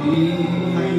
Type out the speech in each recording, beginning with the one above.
Itapos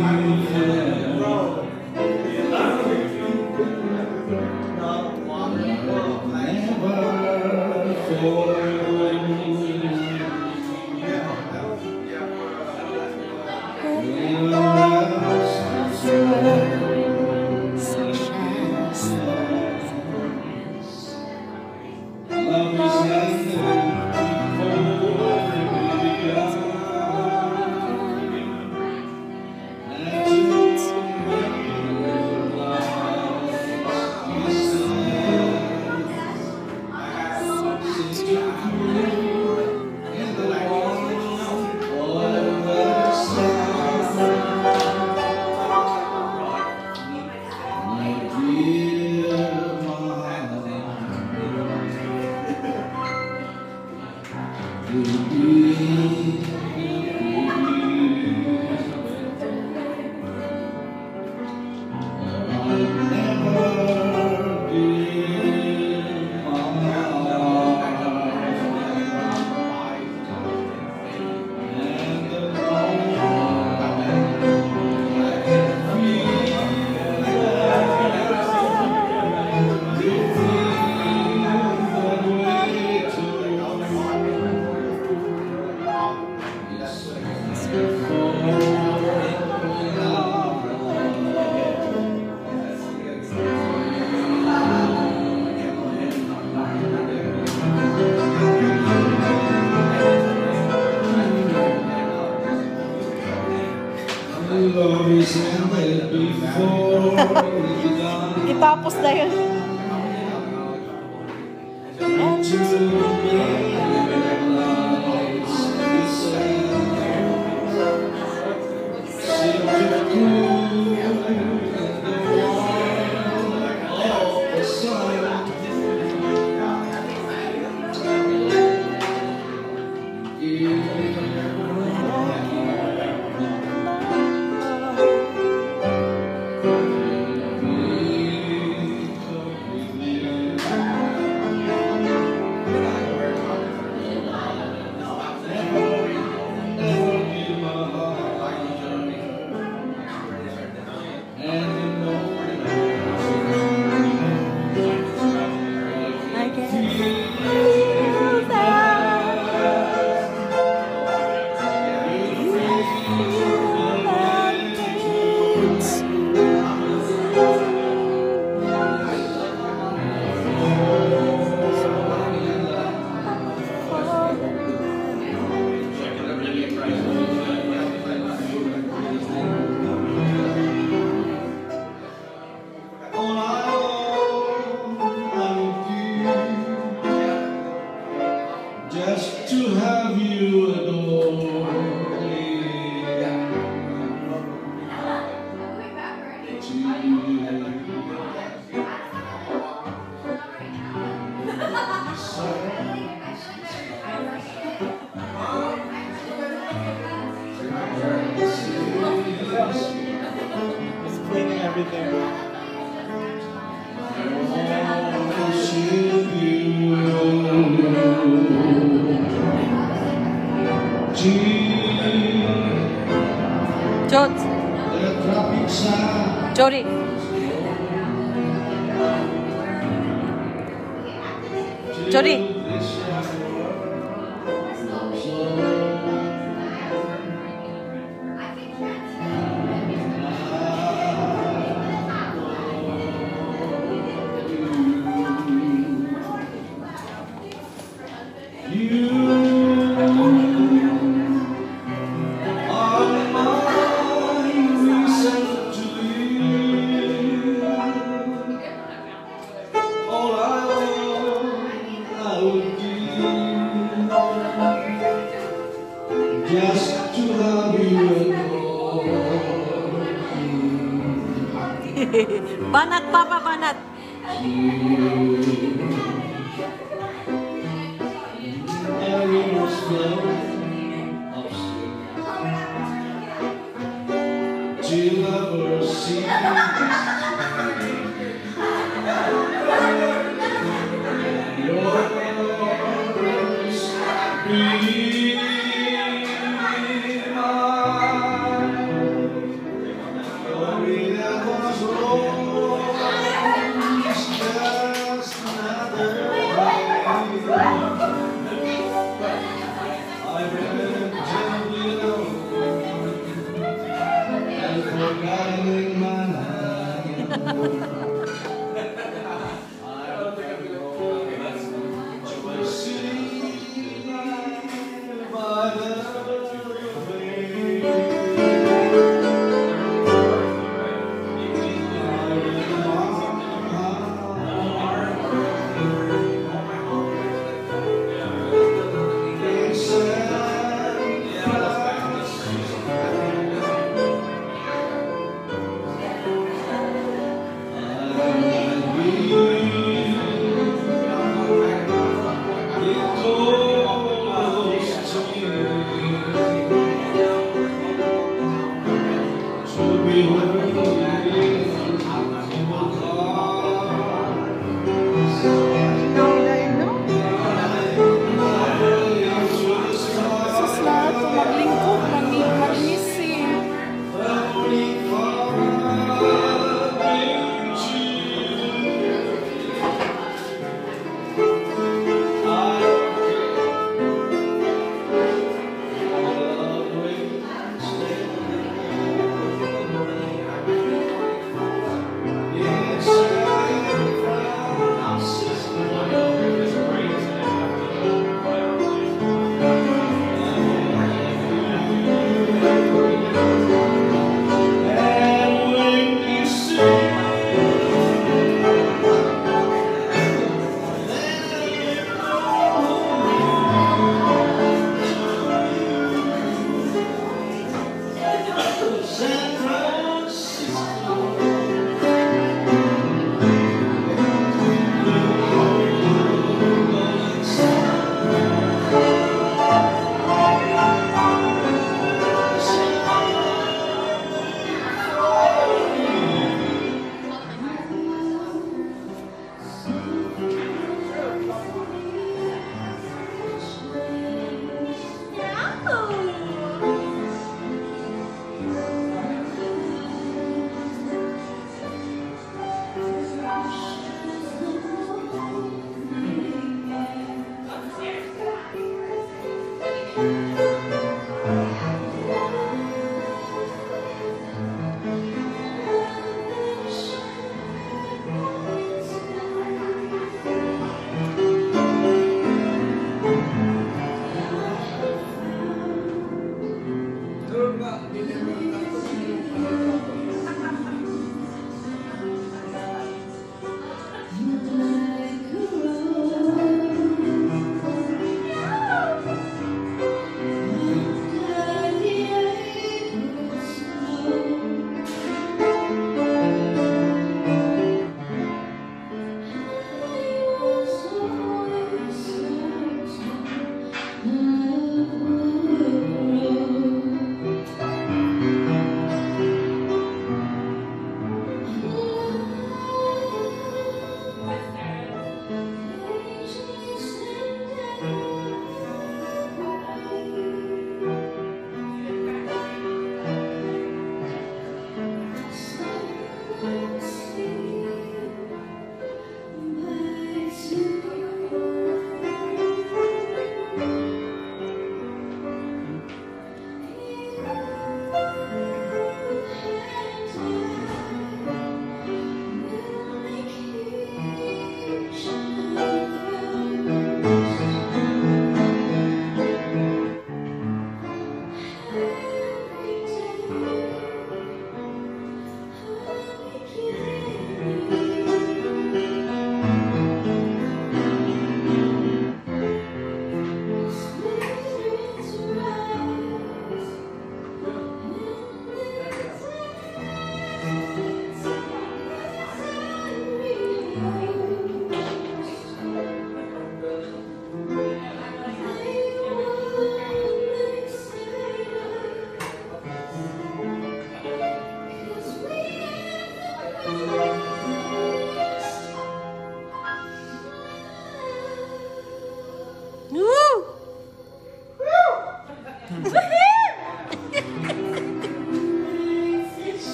Just Just to have you Banat, Papa, banat. Till ever see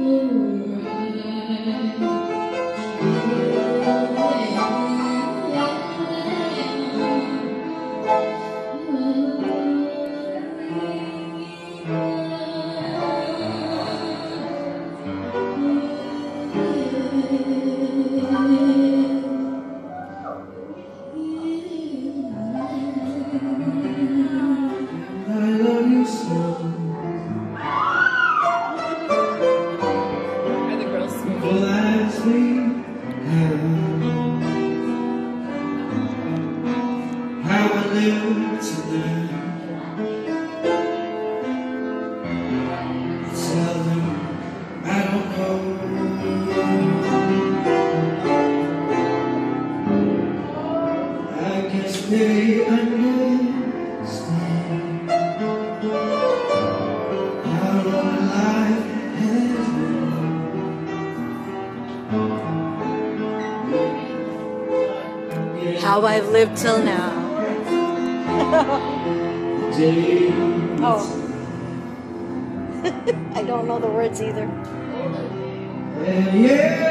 you. how I've lived till now. oh. I don't know the words either. Yes,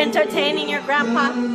entertaining your grandpa.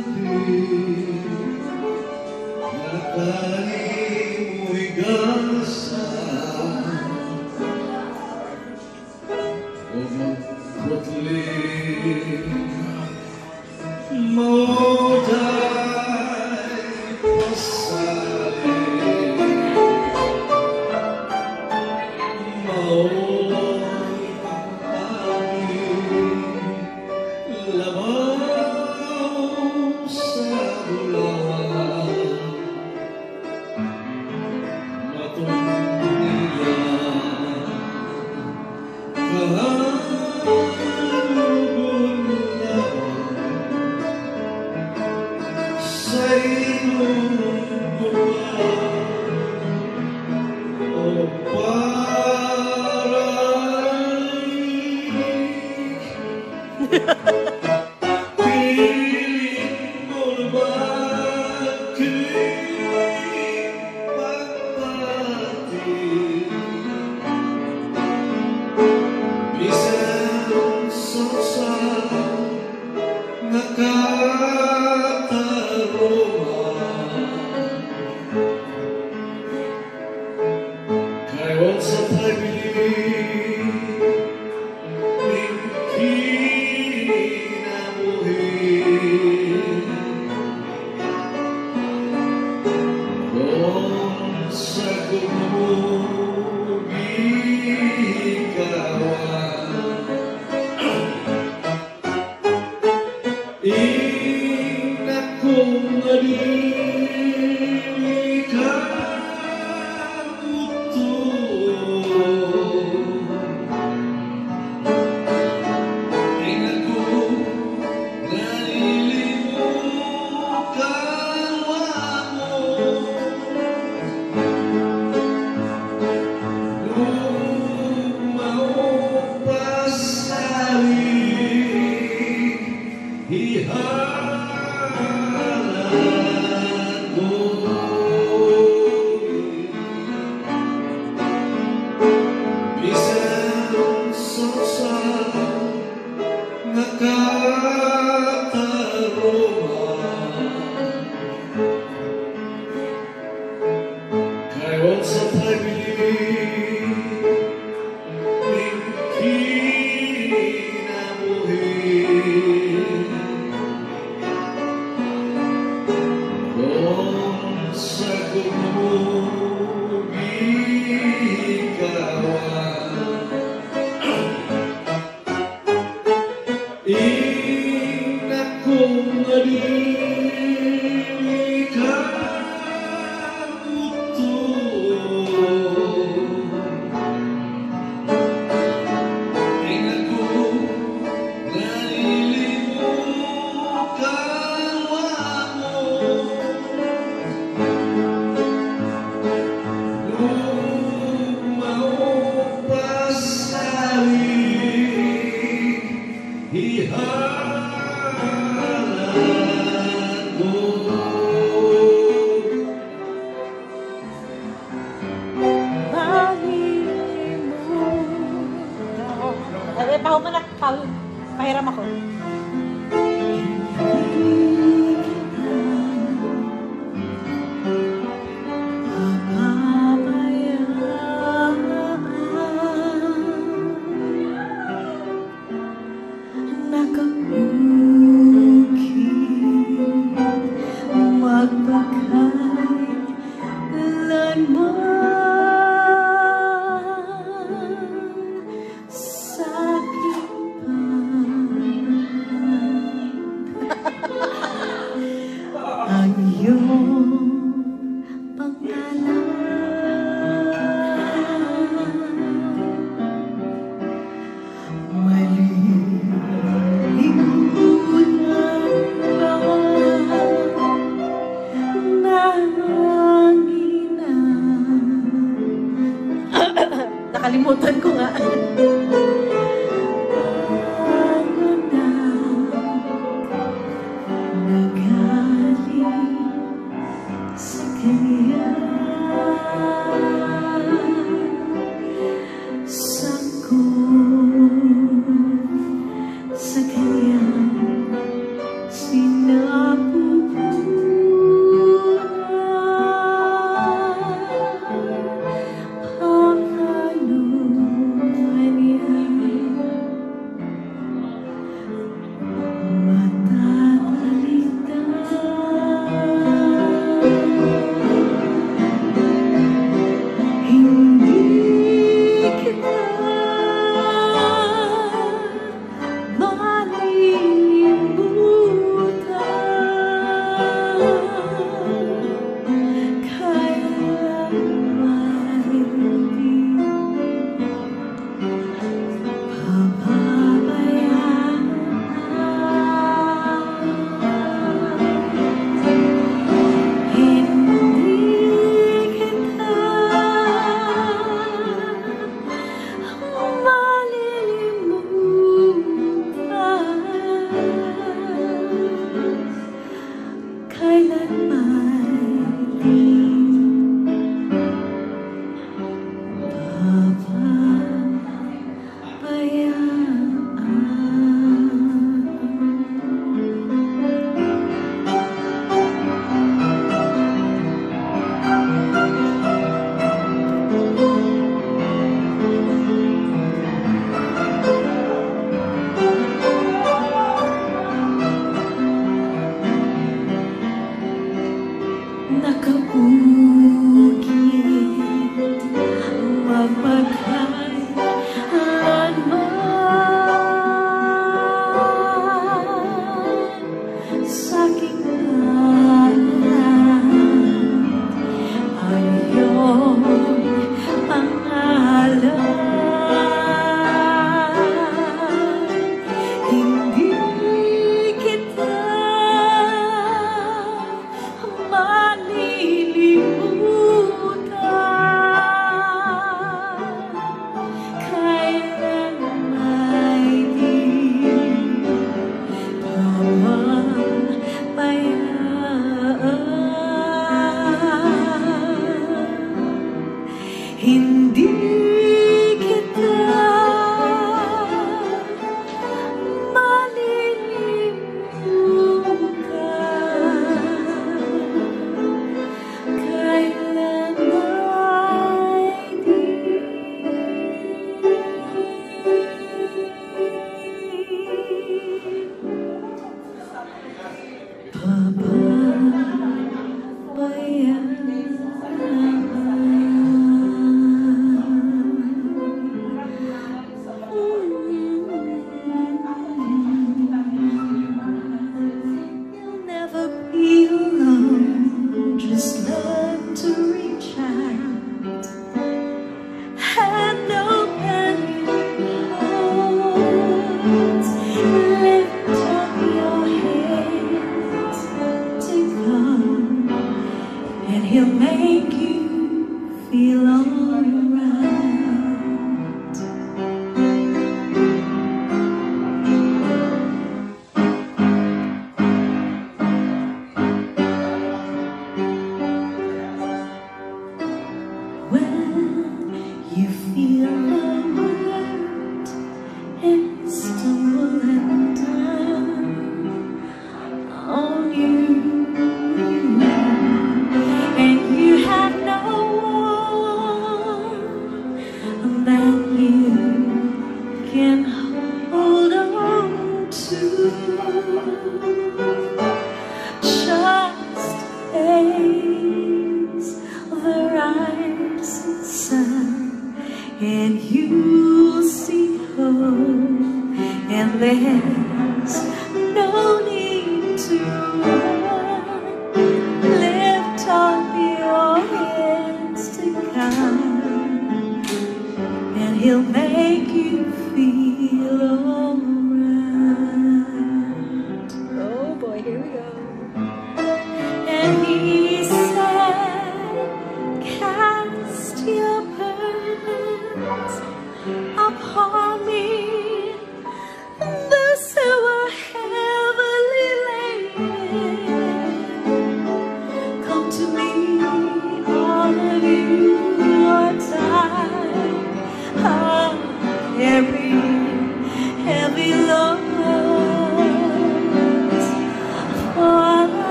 You.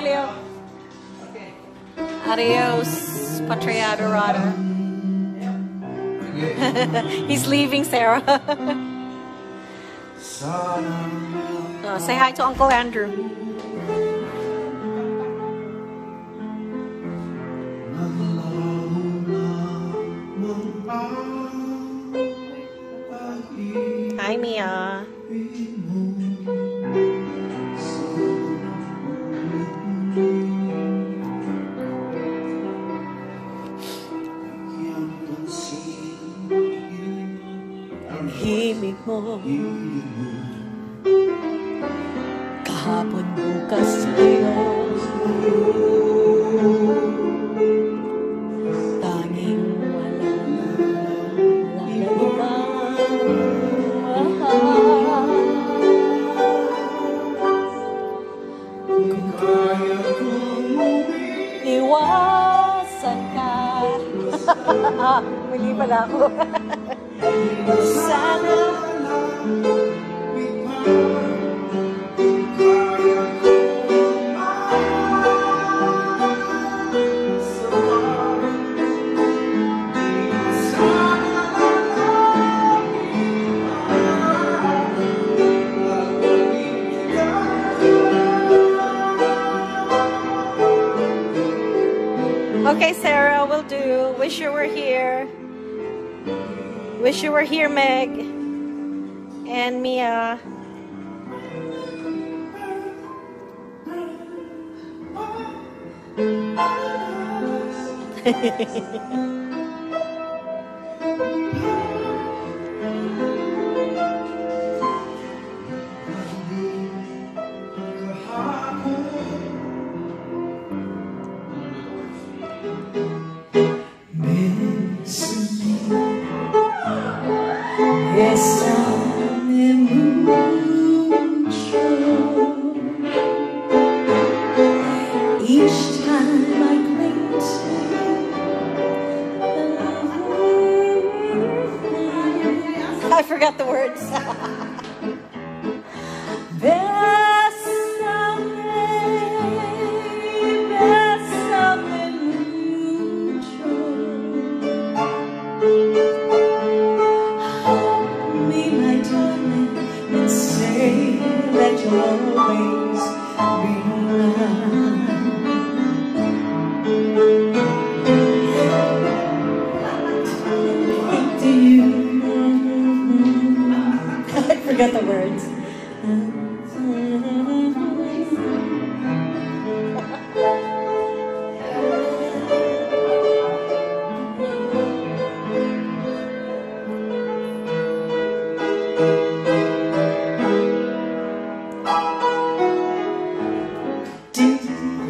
Bye, Leo. Okay. Adios, patria dorada. He's leaving, Sarah. oh, say hi to Uncle Andrew. Iwasan ka. ah, muli pala ako. Sana Wish you were here, Meg. And Mia. Hehehehe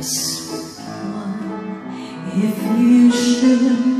This one, if you should